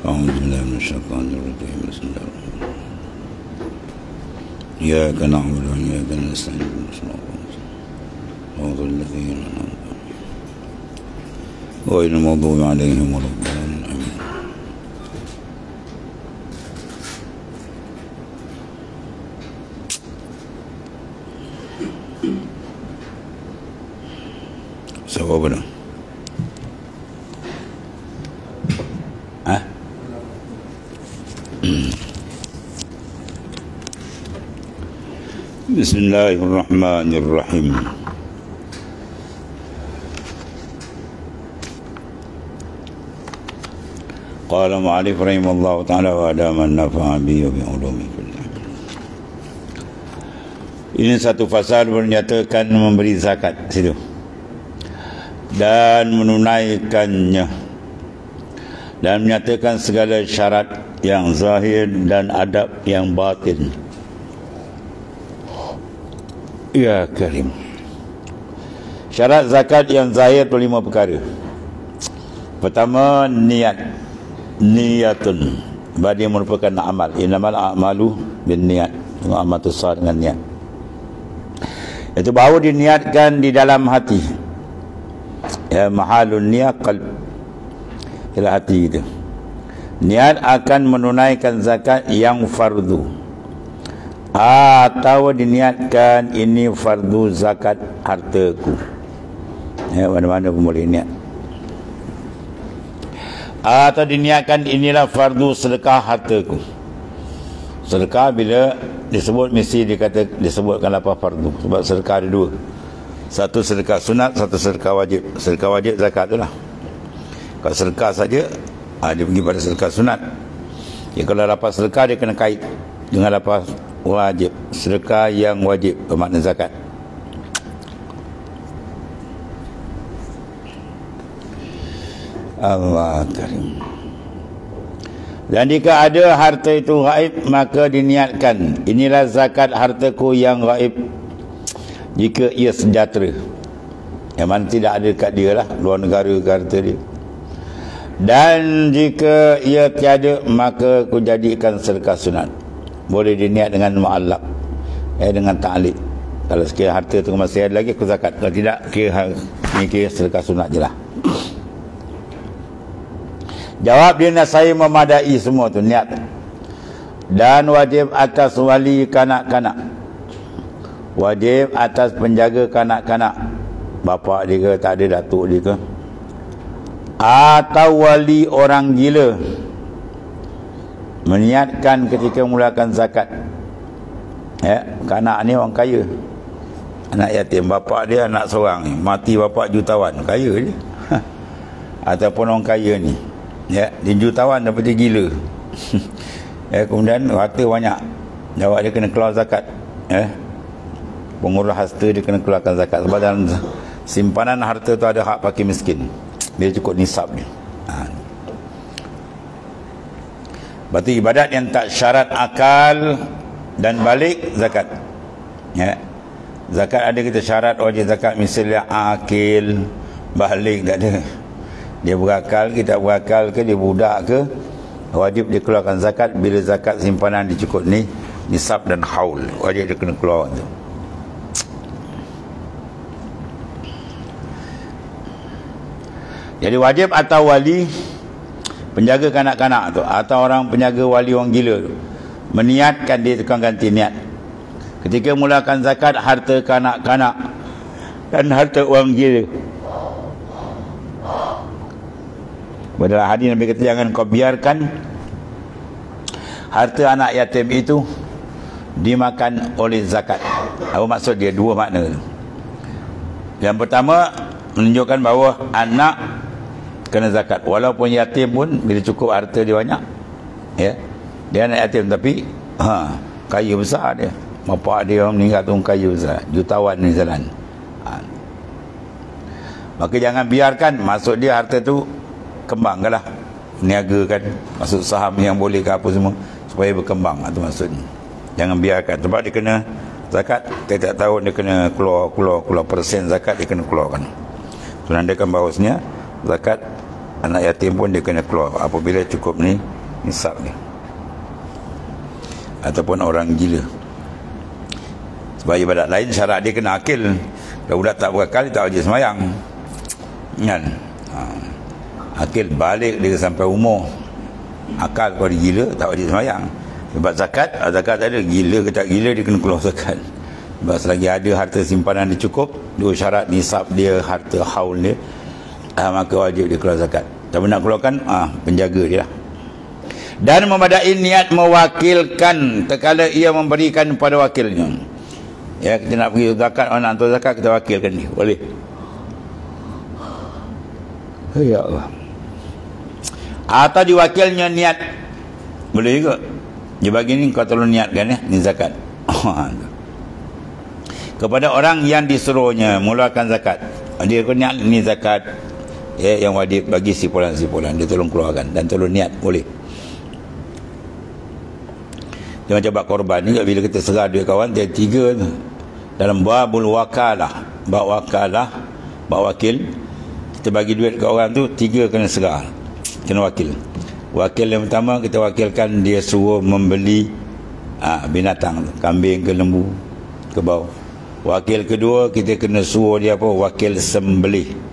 أعوذ بالله من الشيطان الرجيم. بسم الله الرحمن الرحيم. إياك نعبد وإياك نستعين. صراط الذين أنعمت غير المغضوب عليهم ولا الضالين. آمين. بسم الله الرحمن الرحيم قال معرف رحمه الله تعالى وأدام النفع به وبعلومه في الله ini satu fasal menyatakan memberi zakat situ dan menunaikannya dan menyatakan segala syarat yang zahir dan adab yang batin Ya Karim. Syarat zakat yang zahir itu lima perkara. Pertama niat. Niyatun. Badi merupakan amal. Inamal a'malu bin niat Amal sah dengan niat. Itu baru diniatkan di dalam hati. Ya mahalun niat qalb. Ialah hati itu. Niat akan menunaikan zakat yang fardu atau diniatkan ini fardu zakat hartaku. Ya mana-mana pun boleh niat. Atau diniatkan inilah fardu sedekah hartaku. Sedekah bila disebut mesti dikata disebutkan apa fardu. Sebab sedekah ada dua. Satu sedekah sunat satu sedekah wajib. Sedekah wajib zakat itulah kalau sedekah saja ah, dia pergi pada sedekah sunat. Ya, kalau dapat sedekah dia kena kait. Dengan lapas wajib sedekah yang wajib bermakna zakat. Allah Karim dan jika ada harta itu gaib maka diniatkan. Inilah zakat hartaku yang gaib. Jika ia sejahtera. Yang mana tidak ada dekat dia lah luar negara ke harta dia. Dan jika ia tiada maka ku jadikan sedekah sunat boleh diniat dengan mu'allab eh dengan ta'lid kalau sekiranya harta tu masih ada lagi aku zakat. Kalau tidak kira ni kira sedekah sunat je lah. Jawab dia nak saya memadai semua tu niat. Dan wajib atas wali kanak-kanak. Wajib atas penjaga kanak-kanak. Bapa dia ke tak ada datuk dia ke? Atau wali orang gila meniatkan ketika mulakan zakat. Ya kanak ni orang kaya. Anak yatim bapa dia anak seorang ni. Mati bapa jutawan kaya je. Ataupun orang kaya ni. Ya dia jutawan dapat dia gila. Ya kemudian harta banyak. Jawab dia kena keluar zakat. Ya. Pengurus harta dia kena keluarkan zakat. Sebab dalam simpanan harta tu ada hak pakai miskin. Dia cukup nisab dia. Ha. Berarti ibadat yang tak syarat akal dan balik zakat. Ya. Zakat ada kita syarat wajib zakat misalnya akil, balik tak ada. Dia berakal, kita berakal ke dia budak ke wajib dia keluarkan zakat bila zakat simpanan dicukup ni nisab dan haul wajib dia kena keluar tu. Jadi wajib atau wali penjaga kanak-kanak tu atau orang penjaga wali orang gila tu meniatkan dia tukang ganti niat ketika mulakan zakat harta kanak-kanak dan harta orang gila Padahal hadis Nabi kata jangan kau biarkan harta anak yatim itu dimakan oleh zakat. Apa maksud dia? Dua makna. Yang pertama menunjukkan bahawa anak kena zakat. Walaupun yatim pun bila cukup harta dia banyak ya dia anak yatim tapi ha kaya besar dia. Bapa dia meninggal tu kaya besar. Jutawan ni jalan. Ha. maka jangan biarkan masuk dia harta tu kembangkanlah niagakan masuk saham yang boleh ke apa semua supaya berkembang. Itu maksudnya jangan biarkan. Sebab dia kena zakat tiap-tiap tahun dia kena keluar keluar keluar persen zakat dia kena keluarkan. Menandakan bahawasanya zakat anak yatim pun dia kena keluar. Apabila cukup ni nisab ni ataupun orang gila. Sebab ibadat lain syarat dia kena akil. Kalau budak tak berakal dia tak wajib semayang. Kan ha. akil balik dia sampai umur. Akal kalau dia gila tak wajib semayang. Sebab zakat zakat tak ada. Gila ke tak gila dia kena keluar zakat. Sebab selagi ada harta simpanan dia cukup dua syarat nisab dia harta haul dia ha, maka wajib dia keluar zakat. Tapi nak keluarkan ah penjaga dia lah. Dan memadai niat mewakilkan tekala ia memberikan pada wakilnya. Ya kita nak pergi zakat orang nak hantar zakat kita wakilkan dia. Boleh? Ya Allah. Atau diwakilnya niat. Boleh juga. Dia bagi ni kau tolong niatkan ya ni zakat. Kepada orang yang disuruhnya mengeluarkan zakat. Dia kau niat ni zakat ya yang wajib bagi sipulan-sipulan dia tolong keluarkan dan tolong niat boleh. Dia macam buat korban ni bila kita serah duit kawan dia tiga dalam babul wakalah. Bab wakalah bab wakil. Kita bagi duit ke orang tu tiga kena serah kena wakil. Wakil yang pertama kita wakilkan dia suruh membeli ha, binatang kambing ke lembu ke bau. Wakil kedua kita kena suruh dia apa? Wakil sembelih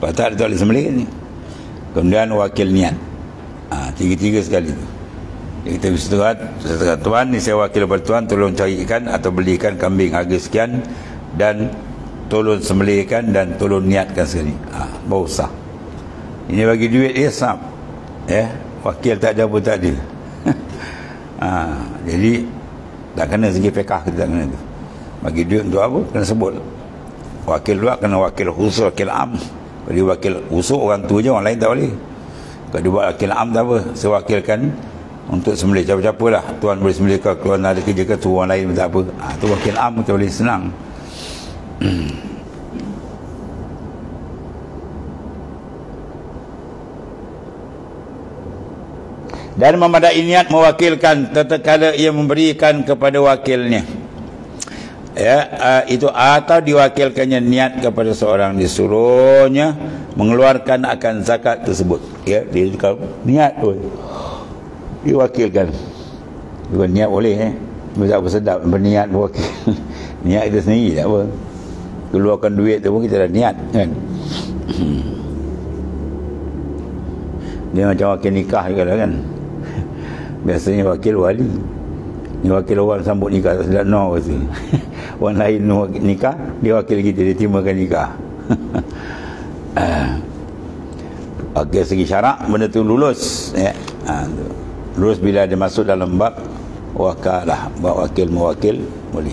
dia tak boleh sembelih ni. Kemudian wakil niat. Ha, tiga-tiga sekali tu. Kita bersetuhan setelah tuan ni saya wakil kepada tuan tolong carikan atau belikan kambing harga sekian dan tolong sembelihkan dan tolong niatkan sekali. Ha, baru sah. Ini bagi duit dia sah. Ya wakil tak ada pun tak ada. Ha, jadi tak kena segi pekah kita tak kena tu. Bagi duit untuk apa? Kena sebut. Wakil luar kena wakil khusus wakil am jadi wakil khusus orang tu je orang lain tak boleh. Kalau dia buat wakil am tak apa sewakilkan untuk sembelih. Siapa-siapa lah tuan boleh sembelih kau tuan ada kerja ke tu orang lain tak apa. Ha, tu wakil am kita boleh senang. Dan memadai niat mewakilkan tetekala ia memberikan kepada wakilnya ya uh, itu atau diwakilkannya niat kepada seorang disuruhnya mengeluarkan akan zakat tersebut. Ya dia kalau niat tu diwakilkan. Bukan niat boleh eh. Tak apa sedap. Berniat berwakil niat kita sendiri tak apa. Keluarkan duit tu pun kita dah niat kan? Dia macam wakil nikah juga kan? Biasanya wakil wali. Ni wakil orang sambut nikah tak sedap no kata orang lain nikah dia wakil kita dia timakan nikah Okey segi syarak benda tu lulus ya. Ha, tu. Terus bila dia masuk dalam bab wakalah, bab wakil mewakil boleh.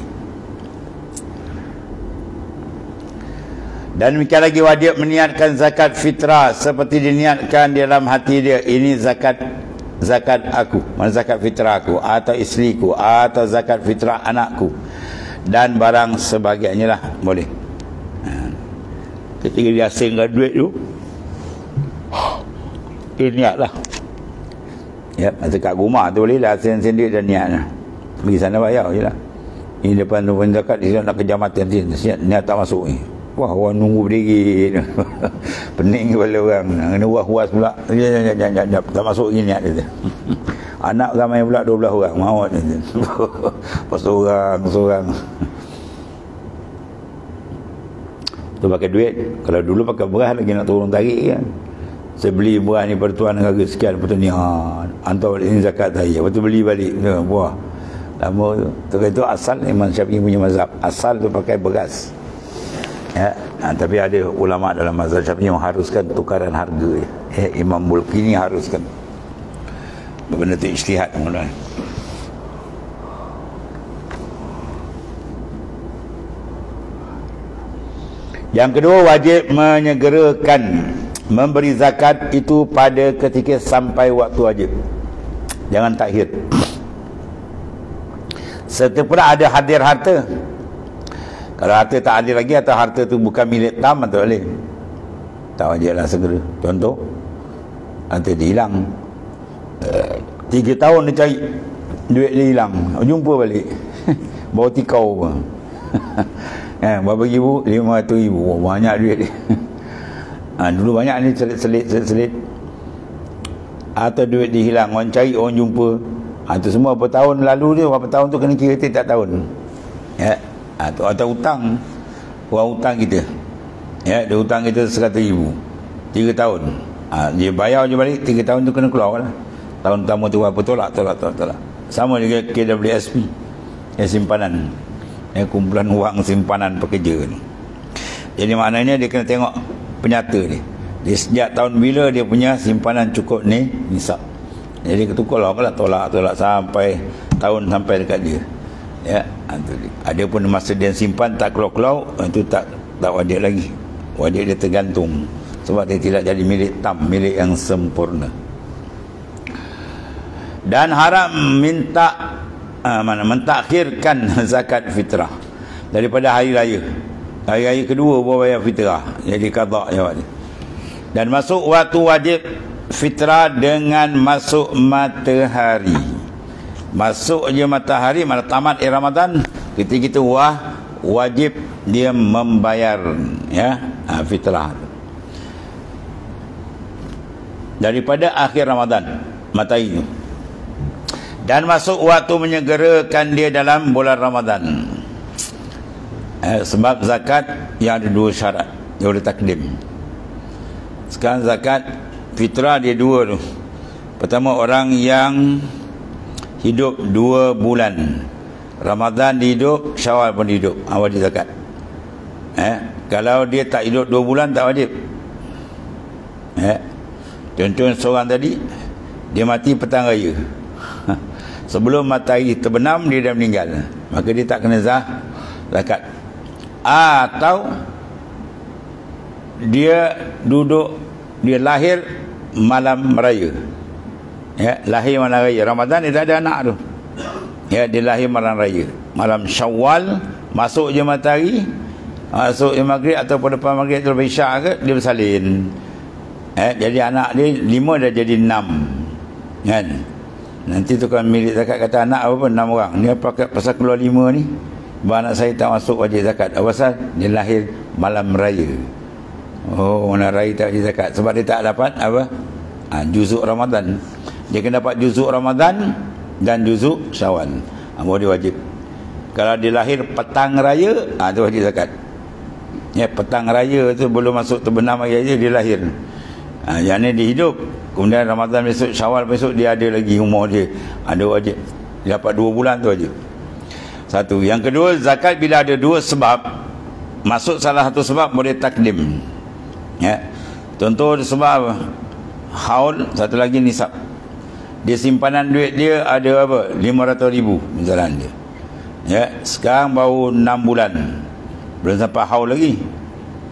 Dan demikian lagi wajib meniatkan zakat fitrah seperti diniatkan di dalam hati dia. Ini zakat zakat aku, mana zakat fitrah aku atau isteriku atau zakat fitrah anakku dan barang sebagainya lah boleh. Ha. Ketika dia asingkan duit tu, dia niatlah. Ya, masa kat rumah tu boleh lah sen sendiri dan niat lah. Pergi sana bayar je lah. Ini depan tu pun dia nak kerja mati nanti. Niat, niat tak masuk ni. Wah, orang nunggu berdiri. Pening kepala orang. Kena was-was pula. Ya, ya, ya, ya, ya, tak masuk ni niat dia. Anak ramai pula 12 orang. Mahu ni. Seorang, seorang. Tu pakai duit. Kalau dulu pakai beras lagi nak turun tarik kan? Saya beli buah ni pertuan harga sekian betul ni? Ha, hantar balik ni zakat saya betul beli balik tu, buah. Lama tu. Tu asal Imam Syafi'i punya mazhab. Asal tu pakai beras. Ya. Ha, tapi ada ulama dalam mazhab Syafi'i yang haruskan tukaran harga ya, Imam Mulki ni haruskan. Benda tu ijtihad tuan yang kedua wajib menyegerakan memberi zakat itu pada ketika sampai waktu wajib. Jangan takhir. Serta pula ada hadir harta. Kalau harta tak hadir lagi atau harta tu bukan milik tam atau boleh. Tak wajiblah segera. Contoh harta dia hilang. Uh, tiga tahun dia cari duit dia hilang. Jumpa balik. Bawa tikau eh, berapa ribu? lima ratus ribu. Banyak duit dia ha, dulu banyak ni selit-selit selit atau duit dihilang orang cari orang jumpa. Ha, tu semua berapa tahun lalu dia berapa tahun tu kena kira tiap tahun. Ya. Ha, tu, atau hutang. Orang hutang kita. Ya dia hutang kita 100 ribu. 3 tahun. Ha, dia bayar je balik 3 tahun tu kena keluar lah tahun pertama tu apa tolak tolak tolak, tolak. sama juga KWSP ya simpanan ya kumpulan wang simpanan pekerja ni. Jadi maknanya dia kena tengok penyata dia. Dia sejak tahun bila dia punya simpanan cukup ni nisab jadi ketukar lah kalau tolak tolak sampai tahun sampai dekat dia. Ya ada pun masa dia simpan tak keluar-keluar itu tak tak wajib lagi. Wajib dia tergantung. Sebab dia tidak jadi milik tam milik yang sempurna. Dan haram minta uh, mana mentakhirkan zakat fitrah daripada hari raya. Hari raya kedua bawa bayar fitrah. Jadi qada jawab dia dan masuk waktu wajib fitrah dengan masuk matahari. Masuk je matahari mana tamat eh, Ramadan ketika itu wah wajib dia membayar ya. Ha, fitrah. Daripada akhir Ramadan matahari itu dan masuk waktu menyegerakan dia dalam bulan Ramadan eh, sebab zakat yang ada dua syarat dia boleh takdim sekarang zakat fitrah dia dua tu. Pertama orang yang hidup dua bulan. Ramadan hidup, Syawal pun hidup. Ah, wajib zakat. Eh, kalau dia tak hidup dua bulan tak wajib. Eh. Contoh seorang tadi dia mati petang raya. Sebelum matahari terbenam dia dah meninggal. Maka dia tak kena zah zakat. Atau dia duduk dia lahir malam raya. Ya lahir malam raya. Ramadan dia tak ada anak tu. Ya dia lahir malam raya. Malam Syawal masuk je matahari masuk je maghrib ataupun depan maghrib tu lebih ke dia bersalin. Eh jadi anak dia lima dah jadi enam. Kan nanti tu kan milik zakat kata anak apa enam orang ni apa pasal keluar lima ni anak saya tak masuk wajib zakat apa pasal dia lahir malam raya Oh, mana rai tak wajib zakat sebab dia tak dapat apa? Ha, juzuk Ramadan. Dia kena dapat juzuk Ramadan dan juzuk Syawal. Ha, baru dia wajib. Kalau dia lahir petang raya, ha, tu wajib zakat. Ya, petang raya tu belum masuk terbenam aja dia lahir. Ha, yang ni dia hidup. Kemudian Ramadan besok, Syawal besok dia ada lagi umur dia. Ada wajib. Dia dapat dua bulan tu wajib. Satu. Yang kedua, zakat bila ada dua sebab, masuk salah satu sebab boleh takdim ya contoh sebab haul satu lagi nisab dia simpanan duit dia ada apa 500 ribu misalnya dia ya sekarang baru 6 bulan belum sampai haul lagi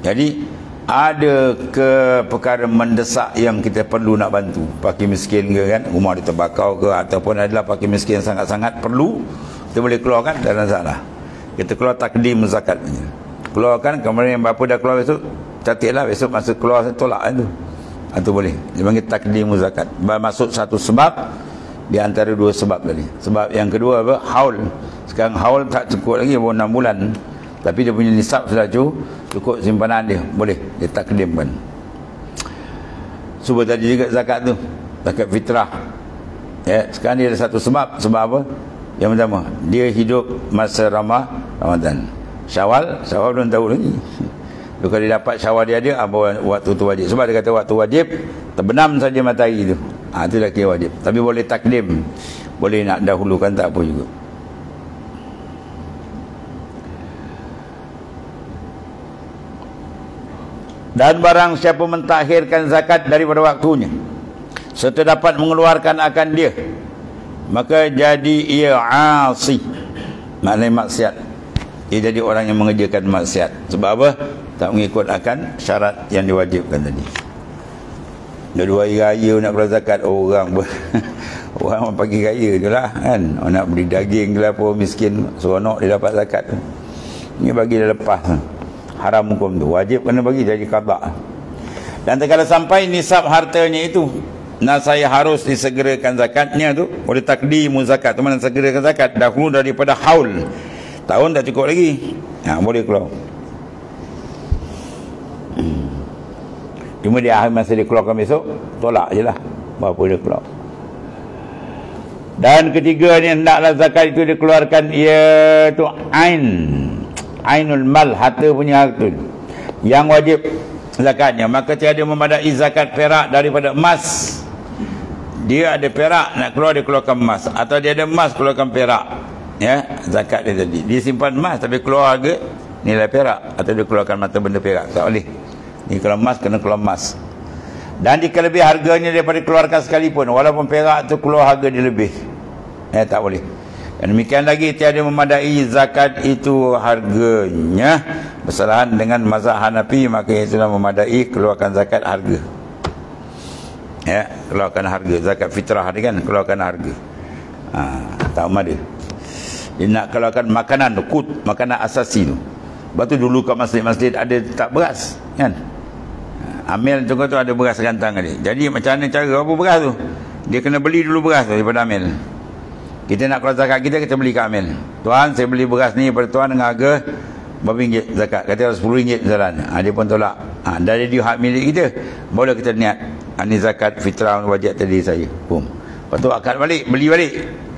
jadi ada ke perkara mendesak yang kita perlu nak bantu? Pakai miskin ke kan? Rumah dia terbakar ke ataupun adalah pakai miskin sangat-sangat perlu kita boleh keluarkan? Tak ada masalah. Kita keluar takdim zakat keluarkan kemudian bapa dah keluar besok? Catiklah besok masa keluar saya tolak itu itu ah, boleh. Dia panggil takdimu zakat. Masuk satu sebab di antara dua sebab tadi. Sebab yang kedua apa? Haul. Sekarang haul tak cukup lagi baru 6 bulan tapi dia punya nisab sudah cukup cukup simpanan dia. Boleh dia takdimkan cuba tadi juga zakat tu zakat fitrah. Ya sekarang dia ada satu sebab. Sebab apa? Yang pertama dia hidup masa ramah Ramadan. Syawal Syawal belum tahu lagi. Kalau dia dapat syawal dia ada apa waktu tu wajib? Sebab dia kata waktu wajib terbenam saja matahari itu ha, itu dah kira wajib. Tapi boleh takdim. Boleh nak dahulukan tak apa juga dan barang siapa mentakhirkan zakat daripada waktunya serta dapat mengeluarkan akan dia maka jadi ia asi. Maknanya maksiat. Ia jadi orang yang mengerjakan maksiat. Sebab apa? Tak mengikut akan syarat yang diwajibkan tadi. Dua hari raya nak keluar zakat orang ber, orang pagi raya je lah kan? Orang nak beli daging ke apa miskin seronok dia dapat zakat. Ni bagi dia lepas haram hukum tu. Wajib kena bagi jadi kabak dan kalau sampai nisab hartanya itu nah saya harus disegerakan zakatnya tu. Boleh takdimu zakat tu mana segerakan zakat dahulu daripada haul. Tahun tak cukup lagi. Ha, boleh keluar. Cuma dia akhir masa dia keluarkan besok tolak je lah. Berapa dia keluar. Dan ketiga ni hendaklah zakat itu dikeluarkan iaitu ain ainul mal harta punya harta. Yang wajib zakatnya. Maka tiada memadai zakat perak daripada emas. Dia ada perak nak keluar dia keluarkan emas. Atau dia ada emas keluarkan perak. Ya zakat dia tadi. Dia simpan emas tapi keluar harga nilai perak. Atau dia keluarkan mata benda perak. Tak boleh. Ni kalau emas kena keluar emas. Dan jika lebih harganya daripada keluarkan sekalipun. Walaupun perak tu keluar harga dia lebih. Eh tak boleh dan demikian lagi tiada memadai zakat itu harganya. Bersalahan dengan mazhab Hanafi maka itu memadai keluarkan zakat harga. Ya keluarkan harga. Zakat fitrah ni kan keluarkan harga. Ha, tak ada dia. Nak keluarkan makanan kut makanan asasi tu. Sebab tu dulu kat masjid-masjid ada tak beras kan? Ha, amil tu tu ada beras gantang ni jadi macam mana cara apa beras tu? Dia kena beli dulu beras daripada amil kita nak keluar zakat kita kita beli kat amil. Tuan saya beli beras ni daripada tuan dengan harga berapa ringgit zakat? Kata sepuluh ringgit jalan. Ha, dia pun tolak. Ha, dari dia hak milik kita. Boleh kita niat ini zakat fitrah wajib tadi saya. Pum lepas tu akad balik beli balik.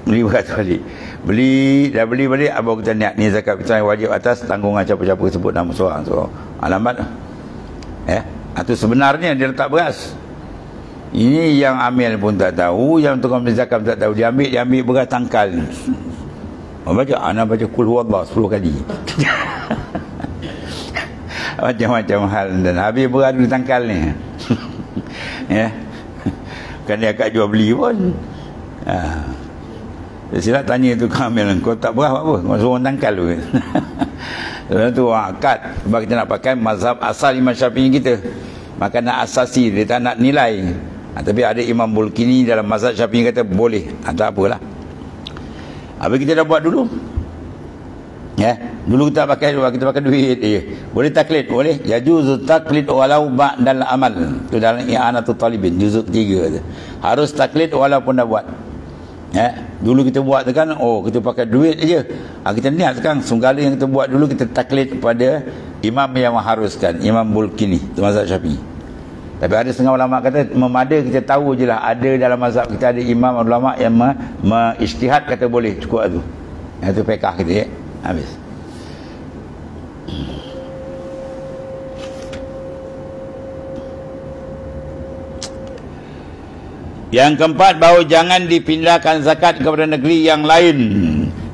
Beli berat balik. Beli dah beli balik apa kita niat ni zakat fitrah wajib atas tanggungan siapa-siapa sebut nama seorang. So alamat. Eh? Atau sebenarnya dia letak beras ini yang amil pun tak tahu yang tukang zakat pun tak tahu. Dia ambil dia ambil beras tangkal Oh, baca anak baca kul huwallah 10 kali. Macam-macam hal dan habis beradu di tangkal ni. Ya. Kan dia akak jual beli pun. Ha. silap tanya tu kamil kau tak berapa apa? Kau suruh tangkal tu. Sebab tu akad sebab kita nak pakai mazhab asal Imam Syafi'i kita. Maka nak asasi dia tak nak nilai ha, tapi ada Imam Bulkini dalam mazhab Syafi'i kata boleh ha, tak apalah apa kita dah buat dulu Ya, dulu kita pakai kita pakai duit je. Boleh taklid, boleh. Ya juz taklid walau ba'dal amal. Itu dalam i'anatul talibin juz ketiga tu. Harus taklid walaupun dah buat. Ya, dulu kita buat tu kan, oh kita pakai duit aja. Ha, kita niat sekarang segala yang kita buat dulu kita taklid kepada imam yang mengharuskan, Imam Bulkini, tu mazhab Syafi'i. Tapi ada setengah ulama kata memada kita tahu je lah ada dalam mazhab kita ada imam ulama yang me, me kata boleh cukup tu. Itu pekah kita ya. Habis. Yang keempat bahawa jangan dipindahkan zakat kepada negeri yang lain.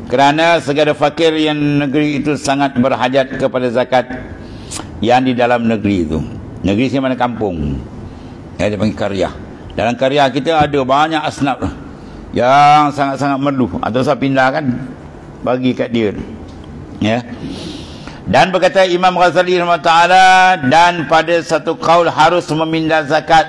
Kerana segala fakir yang negeri itu sangat berhajat kepada zakat yang di dalam negeri itu negeri sini mana kampung? Yang dia panggil karya dalam karya kita ada banyak asnaf. Yang sangat-sangat merdu. Atau saya pindahkan bagi kat dia. Ya. Dan berkata Imam Ghazali taala dan pada satu kaul harus memindah zakat.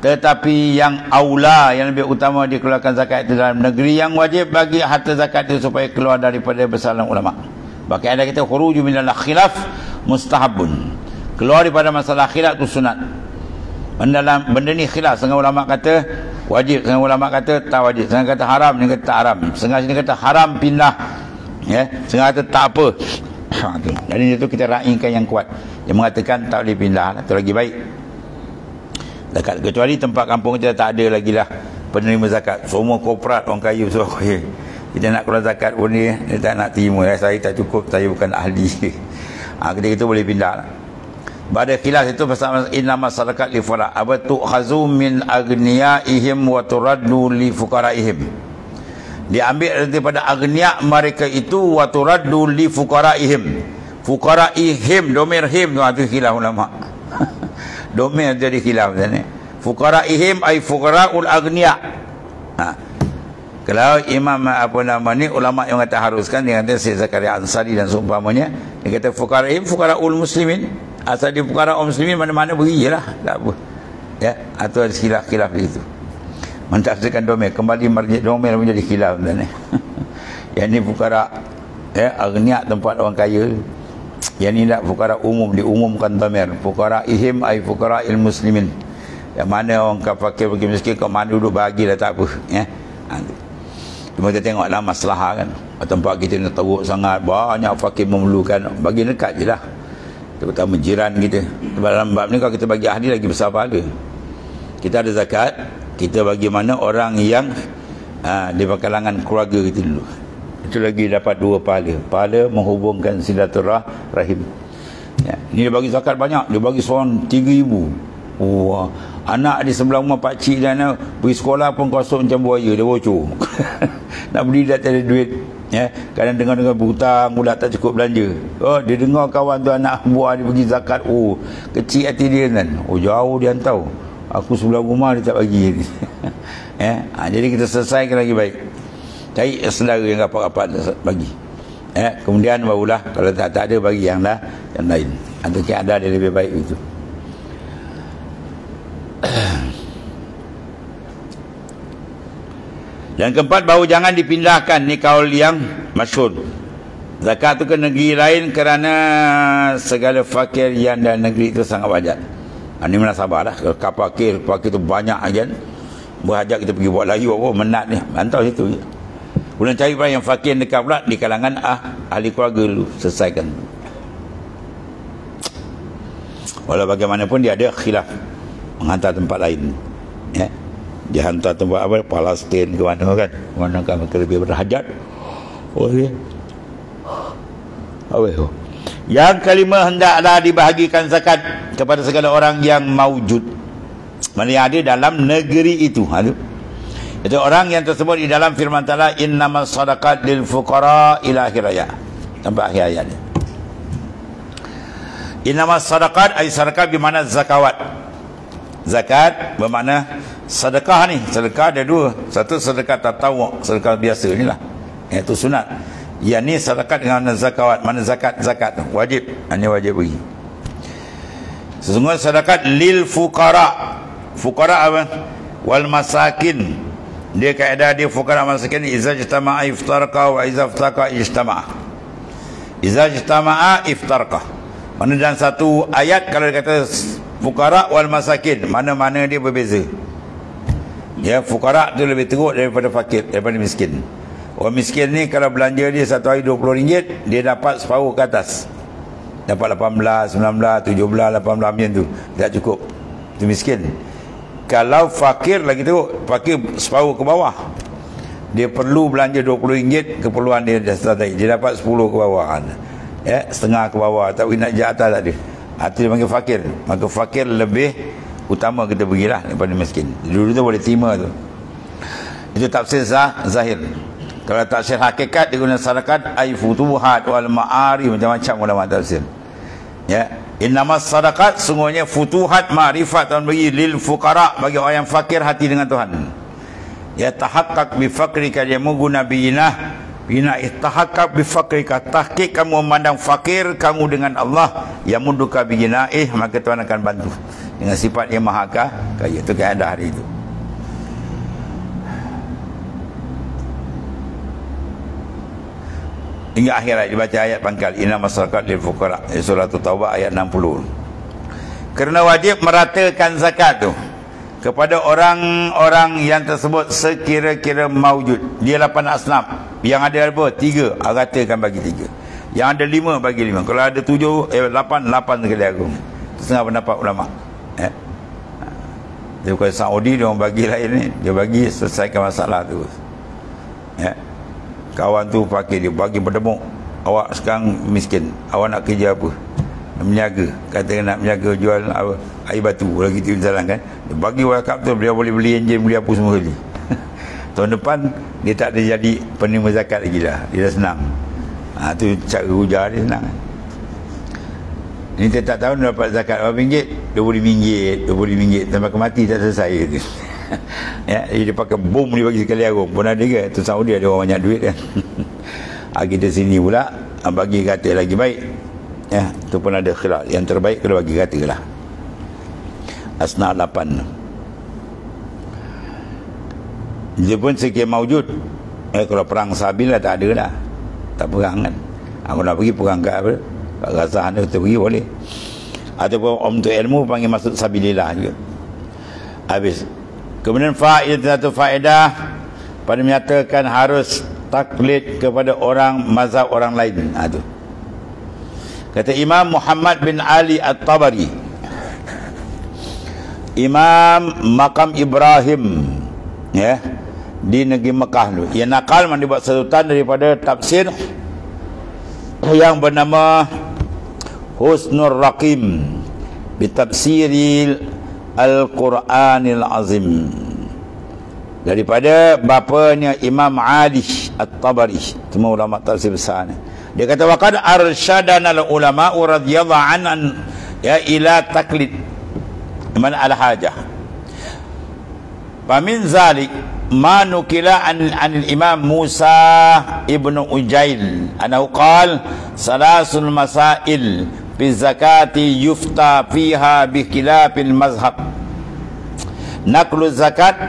Tetapi yang aula yang lebih utama dikeluarkan zakat itu dalam negeri yang wajib bagi harta zakat itu supaya keluar daripada besaran ulama. Bahkan ada kita khuruju minal khilaf mustahabun keluar daripada masalah khilaf itu sunat. Dalam benda ni khilaf. Setengah ulama kata wajib. Setengah ulama kata tak wajib. Setengah kata haram setengah kata tak haram. Setengah sini kata haram pindah. Ya setengah kata tak apa. Ha, tu. jadi itu kita raihkan yang kuat. Yang mengatakan tak boleh pindah lah. itu lagi baik. Zakat. Kecuali tempat kampung kita tak ada lagi lah penerima zakat. Semua korporat orang kaya semua kaya. Kita nak keluar zakat pun ni dia tak nak terima. Ya, saya tak cukup saya bukan ahli. Ha, ketika itu boleh pindah lah. Pada khilaf itu bersama inna masyarakat li fara abatu khazu min agniyaihim wa turaddu li fuqaraihim. Diambil daripada agniya mereka itu wa turaddu li fuqaraihim. Fuqaraihim domir him. Tu ada khilaf ulama. Domir jadi khilaf ni. Fuqaraihim ai fuqaraul agniya. Ha. Kalau imam apa nama ni ulama yang kata haruskan dia kata Syekh Zakaria Ansari dan seumpamanya dia kata fuqaraihim fuqaraul muslimin asal dia fuqaraul muslimin mana-mana berilah tak apa. Ya atau ada khilaf-khilaf itu mentafsirkan domain. Kembali marjik domain menjadi khilaf dan yang ni fukara ya agniak tempat orang kaya. Yang ni tak fukara umum diumumkan domain. Fukara ihim ai fukara il muslimin. Yang mana orang fakir pergi miskin kau mana duduk bagi dah tak apa ya. Ha, cuma kita tengoklah masalah kan. Tempat kita ni teruk sangat banyak fakir memerlukan. Bagi dekat je lah terutama jiran kita. Dalam bab ni kalau kita bagi ahli lagi besar pahala. Kita ada zakat kita bagi mana orang yang ha, di kalangan keluarga kita dulu. Itu lagi dapat dua pahala. Pahala menghubungkan silaturahim ya. ni dia bagi zakat banyak dia bagi seorang tiga ibu wah anak di sebelah rumah pak cik dan pergi sekolah pun kosong macam buaya dia bocor. Nak beli dah tak ada duit ya. Kadang dengar dengar berhutang pula tak cukup belanja. Oh dia dengar kawan tu anak buah dia pergi zakat oh kecil hati dia kan oh jauh dia tahu aku sebelah rumah dia tak bagi. Ya. Ha, jadi kita selesaikan lagi baik. Cari saudara yang rapat-rapat bagi. Ya kemudian barulah kalau tak tak ada bagi yang dah yang lain. Atau ada dia lebih baik itu Yang keempat bahawa jangan dipindahkan ni kaul yang masyhur. Zakat tu ke negeri lain kerana segala fakir yang dalam negeri itu sangat banyak. Ha, ini mana sabarlah. Kalau kau fakir, fakir tu banyak aja. Berhajat kita pergi buat lagi apa menat ni. Mantau situ. Kemudian cari pula yang fakir dekat pula di kalangan ah, ahli keluarga dulu. Selesaikan. Walau bagaimanapun dia ada khilaf. Menghantar tempat lain. Ya. Dihantar tempat apa? Palestin ke mana kan? Mana kan? Mereka lebih berhajat. Oh ya. Apa itu? Yang kelima hendaklah dibahagikan zakat kepada segala orang yang maujud. Mana yang ada dalam negeri itu. Ha, itu orang yang tersebut di dalam firman ta'ala innamas sadaqat lil fuqara ila akhir ayat. Sampai akhir ayat ni. Innamas sadaqat ay sadaqat bermakna zakawat zakat bermakna sedekah ni. Sedekah ada dua. Satu sedekah tatawuk sedekah biasa ni lah. Iaitu sunat. Yang ni sedekah dengan zakawat? Mana zakat? Zakat tu. Wajib. Ini wajib bagi sesungguhnya sedekah lil fukara fukara apa? Wal masakin. Dia kaedah dia fukara masakin iza jtama'a iftarqa wa iza iftarqa ijtama'a. Iza jtama'a iftarqa mana dalam satu ayat kalau dia kata fukara wal masakin mana-mana dia berbeza Ya, fukara tu lebih teruk daripada fakir, daripada miskin. Orang miskin ni kalau belanja dia satu hari RM20, dia dapat separuh ke atas. Dapat 18, 19, 17, 18 macam tu. Tak cukup. Itu miskin. Kalau fakir lagi teruk, fakir separuh ke bawah. Dia perlu belanja RM20 keperluan dia. Dia dapat 10 ke bawah. Ya, setengah ke bawah. Tak boleh nak jatuh tak dia. Itu dia panggil fakir. Maka fakir lebih utama kita pergilah daripada miskin. Dulu tu boleh terima tu. Itu tafsir zah, zahir. Kalau tafsir hakikat dia guna sadaqat ay futuhat wal ma'ari macam-macam ulama tafsir. Ya. Innama sadaqat sungguhnya futuhat ma'rifat dan bagi lil fuqara bagi orang yang fakir hati dengan Tuhan. Ya tahaqqaq bi faqrika ya muguna biinah Bina ittahakkab bi faqrika. Tahqiq kamu memandang fakir kamu dengan Allah. Yang munduka bi eh maka Tuhan akan bantu. Dengan sifat yang maha kaya itu keadaan hari itu hingga akhir ayat dibaca ayat pangkal. Inna masyarakat lil fuqara. Surah taubah ayat 60 kerana wajib meratakan zakat tu kepada orang-orang yang tersebut sekira-kira maujud. Dia lapan asnaf yang ada apa? Tiga. Ratakan bagi tiga. Yang ada lima bagi lima. Kalau ada tujuh eh lapan lapan sekali aku setengah pendapat ulama' eh? dia bukan Saudi dia orang bagi lain ni. Dia bagi selesaikan masalah tu. Ya kawan tu pakai dia bagi berdemuk. Awak sekarang miskin. Awak nak kerja apa? Nak menjaga. Kata nak menjaga jual apa? Air batu. Lagi tu jalan kan? Dia bagi wakaf tu dia boleh beli enjin beli apa semua kali tahun depan dia tak ada jadi penerima zakat lagi lah dia dah senang ha, tu cara ujar dia senang kan ini tak tahu dapat zakat berapa ringgit? RM20, RM20 sampai ke mati tak selesai gitu. ya, dia pakai bom dia bagi sekali arum. Pun ada ke? Tu Saudi ada orang banyak duit kan. ha, kita sini pula ah, bagi kata lagi baik. Ya, tu pun ada khilaf. Yang terbaik kena bagi kata lah. Asna 8. Dia pun sekian maujud. Eh, kalau perang sabil lah tak ada lah. Tak perang kan. Aku nak pergi perang kat apa? kat Gaza ni kita pergi boleh ataupun untuk ilmu panggil masuk sabilillah juga habis kemudian faedah satu faedah pada menyatakan harus taklid kepada orang mazhab orang lain ha, tu. kata Imam Muhammad bin Ali At-Tabari Imam Makam Ibrahim ya di negeri Mekah tu ia nakal mandi buat sedutan daripada tafsir yang bernama Husnul Raqim bitafsiril Al-Quranil Azim. Daripada bapanya Imam Ali At-Tabari semua ulama tafsir besar ni. Dia kata waqad arsyadana ulama radhiyallahu an ya ila taklid. Man al hajah famin zalik ma nukila an an imam Musa ibnu Ujail. Anahu qal salasul masail fi zakati yufta fiha bi khilafil mazhab. Naklu zakat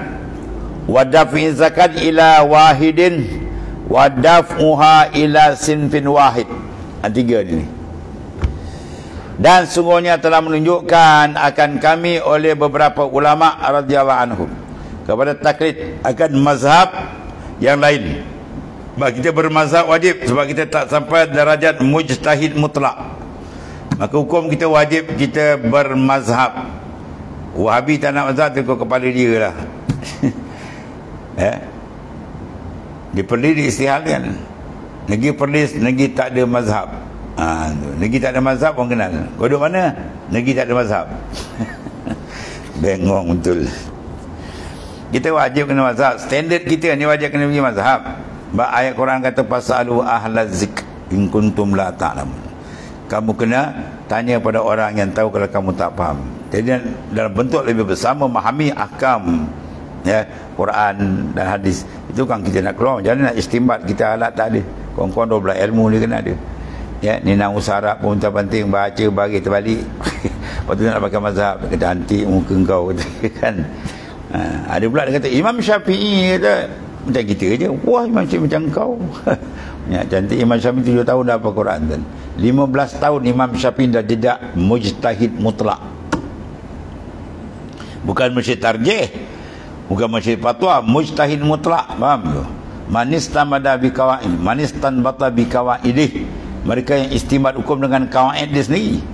wa daf'i zakat ila wahidin wa daf'uha ila sinfin wahid. Ha, tiga ini dan sungguhnya telah menunjukkan akan kami oleh beberapa ulama radhiyallahu anhum kepada taklid akan mazhab yang lain. Sebab kita bermazhab wajib sebab kita tak sampai darajat mujtahid mutlak. Maka hukum kita wajib kita bermazhab. Wahabi tak nak mazhab tu kepala dia lah. Eh? Dia perli di istihalkan negeri perlis negeri tak ada mazhab. Ha, tu. negeri tak ada mazhab orang kenal. Kau duduk mana? Negeri tak ada mazhab. Bengong betul kita wajib kena mazhab. Standard kita ni wajib kena pergi mazhab. Sebab ayat Quran kata pasalu ahlaz zik in kuntum la ta'lamun. Kamu kena tanya pada orang yang tahu kalau kamu tak faham. Jadi dalam bentuk lebih besar memahami akam ya Quran dan hadis. Itu kan kita nak keluar. Jangan nak istimbat kita alat tak ada? Kawan-kawan dua belah ilmu ni kena ada. Ya ni nak usarap pun tak penting. Baca bagi terbalik. Lepas tu nak pakai mazhab. Kata antik muka kau. Kan ha, ada pula dia kata Imam Syafi'i kata macam kita je wah Imam Syafi'i macam kau Ya, cantik Imam Syafi'i tujuh tahun dah apa Quran kan. 15 tahun Imam Syafi'i dah tidak mujtahid mutlak. Bukan mesti tarjih. Bukan mesti fatwa, mujtahid mutlak. Faham tu? Manis tamada bi kawaid, manis tanbata bi kawaidih. Mereka yang istimbat hukum dengan kawaid dia sendiri.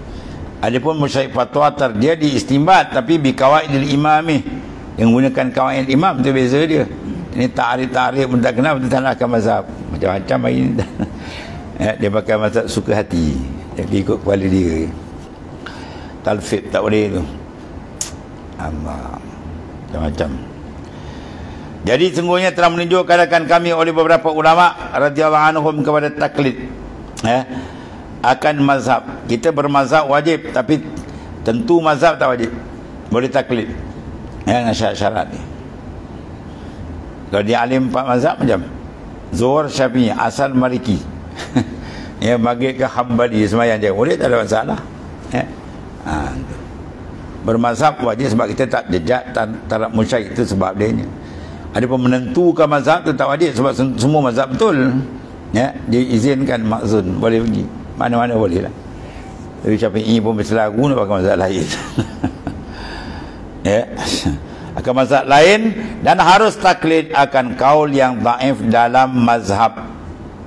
Adapun mujtahid fatwa terdia di istimbat tapi bi kawaidil imamih. Yang gunakan kawaid imam tu beza dia. Ini ta'arif-ta'arif pun tak kenal, tak nak mazhab. Macam-macam hari ya, dia pakai mazhab suka hati. Dia ikut kepala dia. Talfid tak boleh tu. Allah macam-macam. Jadi sungguhnya telah menunjukkan akan kami oleh beberapa ulama radhiyallahu anhum kepada taklid. Ya akan mazhab. Kita bermazhab wajib tapi tentu mazhab tak wajib. Boleh taklid dengan syarat-syarat ni kalau dia alim empat mazhab macam Zuhur Syafi'i asal Mariki. ya bagi ke Hambali semayang je. Boleh tak ada masalah. Ya. Ha, bermazhab wajib sebab kita tak jejak taraf musyrik itu sebab dia. Ada pun menentukan mazhab tu tak wajib sebab semua mazhab betul. Ya, dia izinkan makzun boleh pergi. Mana-mana boleh lah. Tapi Syafi'i pun berselagu nak pakai mazhab lain. ya. Akan mazhab lain dan harus taklid akan kaul yang daif dalam mazhab.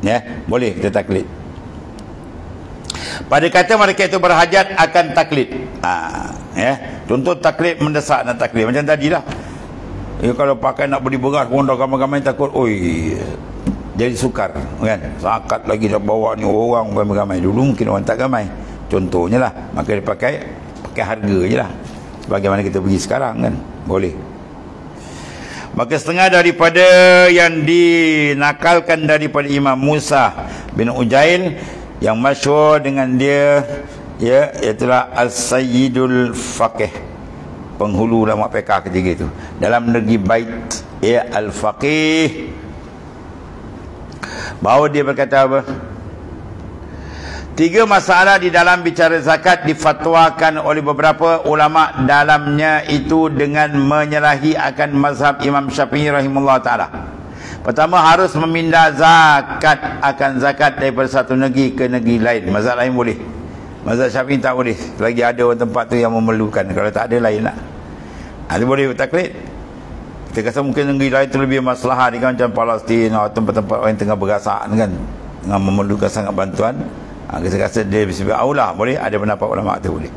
Ya boleh kita taklid. Pada kata mereka itu berhajat akan taklid. Ha, ya. Contoh taklid mendesak nak taklid. Macam tadi lah ya, kalau pakai nak beli beras pun dah ramai-ramai takut oi jadi sukar. Kan? Sakat lagi dah bawa ni orang ramai-ramai. Dulu mungkin orang tak ramai. Contohnya lah. Maka dia pakai pakai harga je lah bagaimana kita pergi sekarang kan? Boleh. Maka setengah daripada yang dinakalkan daripada Imam Musa bin Ujail yang masyhur dengan dia ya itulah As-Sayyidul Faqih. Penghulu ulama fiqh ketiga itu. Dalam negeri Bait ya Al-Faqih. Bahawa dia berkata apa Tiga masalah di dalam bicara zakat difatwakan oleh beberapa ulama dalamnya itu dengan menyerahi akan mazhab Imam Syafi'i rahimahullah ta'ala. Pertama harus memindah zakat akan zakat daripada satu negeri ke negeri lain. Mazhab lain boleh. Mazhab Syafi'i tak boleh. Lagi ada orang tempat tu yang memerlukan. Kalau tak ada lain lah. Ada boleh taklid. Kita kata mungkin negeri lain tu lebih masalah kan macam Palestin atau tempat-tempat orang tengah berasak kan. Dengan memerlukan sangat bantuan ha, kita rasa dia sebab aulah boleh? Ada pendapat ulama tu boleh.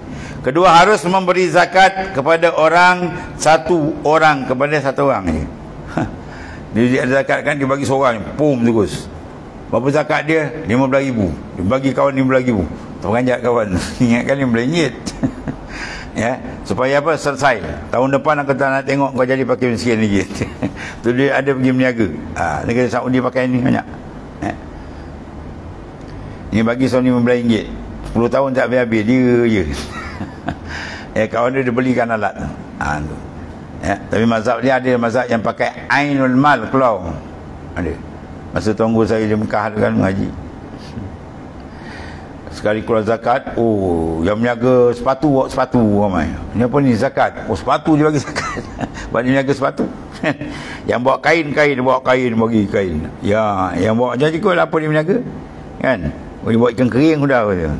Kedua harus memberi zakat kepada orang satu orang kepada satu orang je ha. dia ada zakat kan dia bagi seorang pum terus. Berapa zakat dia? RM15,000 dia bagi kawan RM15,000 terperanjat kawan. Ingatkan RM15 ya supaya apa? Selesai. Tahun depan aku tak nak tengok kau jadi pakai miskin lagi. Tu dia ada pergi meniaga ha, negara Saudi pakai ni banyak ni bagi Sony RM15 10 tahun tak habis-habis dia je. Ya kawan dia dia belikan alat ha, tu. ya tapi mazhab dia ada mazhab yang pakai ainul mal keluar. Ada. Masa tunggu saya di Mekah kan mengaji. Sekali keluar zakat oh yang meniaga sepatu bawa sepatu ramai. Ni apa ni zakat? Oh sepatu dia bagi zakat. Banyak meniaga sepatu. Yang bawa kain kain bawa kain bagi kain. Ya yang bawa janji kau apa dia meniaga kan oh dia bawa ikan kering sudah dia.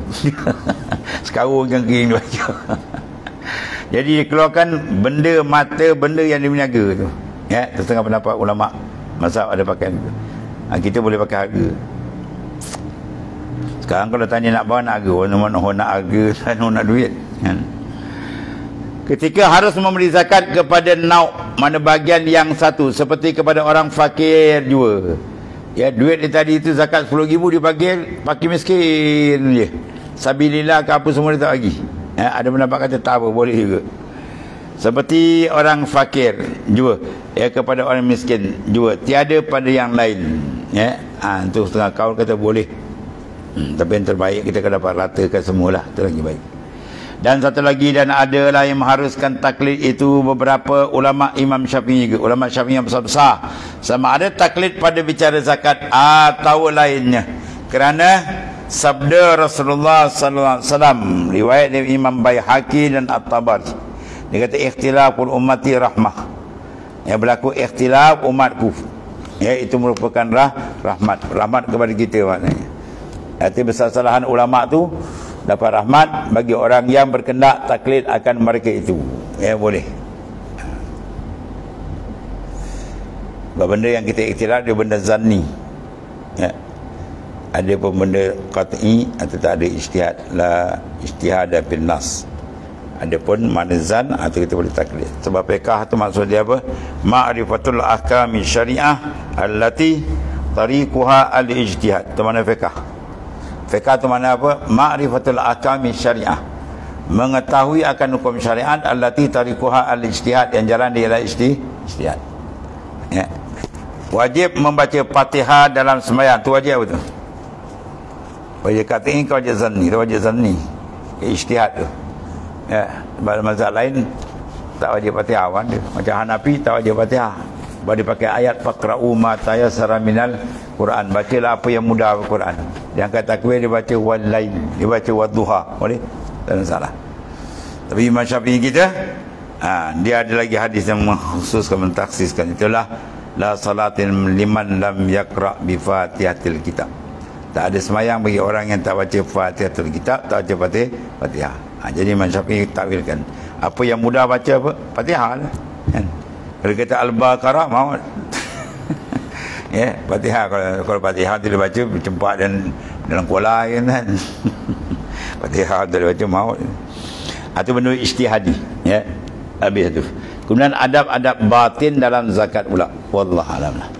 Sekarang ikan kering bagi jadi keluarkan benda mata benda yang dia meniaga tu. Ya setengah pendapat ulama masa ada pakaian tu. Ha, kita boleh pakai harga. Sekarang kalau tanya nak bawa nak harga. Mana mana nak harga sana nak duit. Kan? Ketika harus memberi zakat kepada nauk mana bagian yang satu? Seperti kepada orang fakir juga ya duit dia tadi itu zakat 10 ribu dia bagi fakir miskin je. Sabilillah ke apa semua dia tak bagi. Ya, ada pendapat kata tak apa boleh juga. Seperti orang fakir juga ya kepada orang miskin juga tiada pada yang lain. Ya ha, untuk setengah kaul kata boleh. Hmm, tapi yang terbaik kita akan dapat ratakan semualah. Itu lagi baik. Dan satu lagi dan ada lah yang mengharuskan taklid itu beberapa ulama Imam Syafi'i juga. Ulama Syafi'i yang besar-besar. Sama ada taklid pada bicara zakat atau lainnya. Kerana sabda Rasulullah sallallahu alaihi wasallam riwayat dari Imam Baihaqi dan At-Tabari. Dia kata ikhtilaful ummati rahmah. Yang berlaku ikhtilaf umatku. Ya itu merupakan rah, rahmat. Rahmat kepada kita maknanya. Arti besar-salahan ulama tu dapat rahmat bagi orang yang berkendak taklid akan mereka itu. Ya boleh. Benda yang kita iktiraf dia benda zanni. Ya. Ada pun benda qat'i atau tak ada ijtihad la ijtihad bil nas. Ada pun mana zan atau kita boleh taklid. Sebab fiqh tu maksud dia apa? Ma'rifatul ahkami syariah allati tariquha al-ijtihad. Tu mana fiqh? Fiqah itu mana apa? Ma'rifatul akami syariah. Mengetahui akan hukum syariat allati tarikuha al-ijtihad yang jalan dia adalah ijtihad. Ya. Wajib membaca Fatihah dalam sembahyang. Tu wajib betul. Wajib kata ini wajib zanni, tu wajib zanni. Ijtihad tu. Ya, pada mazhab lain tak wajib Fatihah kan dia. Macam Hanafi tak wajib Fatihah. Bagi pakai ayat faqra'u ma tayassara minal Quran. Bacalah apa yang mudah Al-Quran. Dia angkat takbir dia baca wal lain, dia baca wadduha. Boleh? Tak ada salah. Tapi Imam Syafi'i kita ha, dia ada lagi hadis yang mengkhususkan mentaksiskan itulah la salatin liman lam yaqra bi fatihatil kitab. Tak ada semayang bagi orang yang tak baca fatihatul kitab, tak baca fatihah. Ha, jadi Imam Syafi'i takwilkan. Apa yang mudah baca apa? Fatihah lah. Kan? Kalau kata Al-Baqarah mau ya, Fatihah kalau kalau Fatihah tu dia baca bercempak dan dalam kuala kan. kan? Fatihah tu dia baca mau. Itu benda ijtihadi, ya. Habis tu. Kemudian adab-adab batin dalam zakat pula. A'lam.